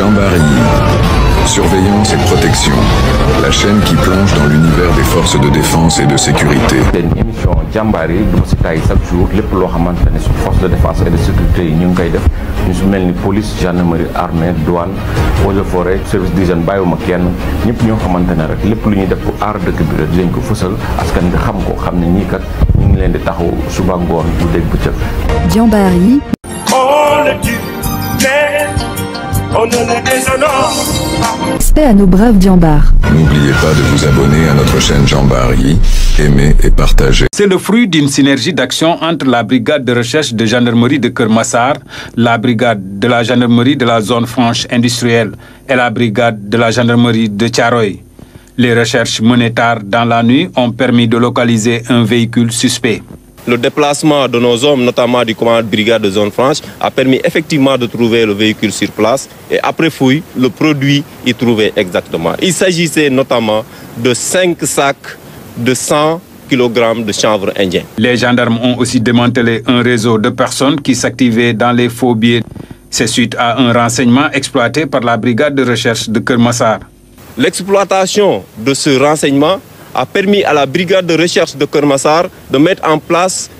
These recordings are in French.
Jambari. Surveillance et protection. La chaîne qui plonge dans l'univers des forces de défense et de sécurité. seen émission jàmbaar yi duma si tàyyi chaque jour lépp loo xamante ne su force de défense et de sécurité yi ñu ngi koy def ñu si mel ni police gendarmerie armée douane eaux et forêt service d'hygiène bàyyiwuma kenn ñëpp ñoo xamante ne rek lépp lu ñuy def pour aar dëkk bi rek dinañ ko fësal askan bi xam ko xam ne ñii kat ñu ngi leen di taxaw suba ngoon bu dégg bëccëg Diambari, On ne déshonore paix à nos braves Diambar. N'oubliez pas de vous abonner à notre chaîne Jambari, aimer et partager. C'est le fruit d'une synergie d'action entre la brigade de recherche de gendarmerie de Kermassar, la brigade de la gendarmerie de la zone franche industrielle et la brigade de la gendarmerie de Tcharoy. Les recherches menées tard dans la nuit ont permis de localiser un véhicule suspect. Le déplacement de nos hommes, notamment du commandant de brigade de zone franche, a permis effectivement de trouver le véhicule sur place et après fouille, le produit y trouvé exactement. Il s'agissait notamment de 5 sacs de 100 kg de chanvre indien. Les gendarmes ont aussi démantelé un réseau de personnes qui s'activaient dans les faux billets. C'est suite à un renseignement exploité par la brigade de recherche de Kermassar. L'exploitation de ce renseignement a permis à la brigade de recherche de Kermassar de mettre en place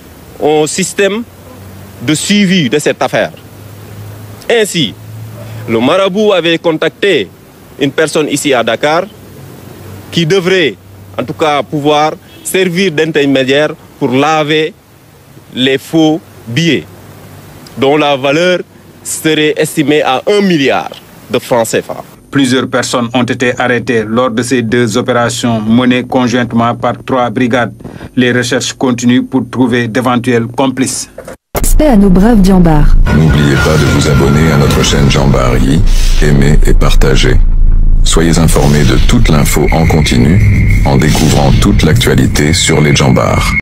un système de suivi de cette affaire. Ainsi, le marabout avait contacté une personne ici à Dakar qui devrait en tout cas pouvoir servir d'intermédiaire pour laver les faux billets dont la valeur serait estimée à 1 milliard de francs CFA. Plusieurs personnes ont été arrêtées lors de ces deux opérations menées conjointement par trois brigades. Les recherches continuent pour trouver d'éventuels complices. Paix à nos braves. N'oubliez pas de vous abonner à notre chaîne Jambari, aimer et partager. Soyez informés de toute l'info en continu en découvrant toute l'actualité sur les Jambars.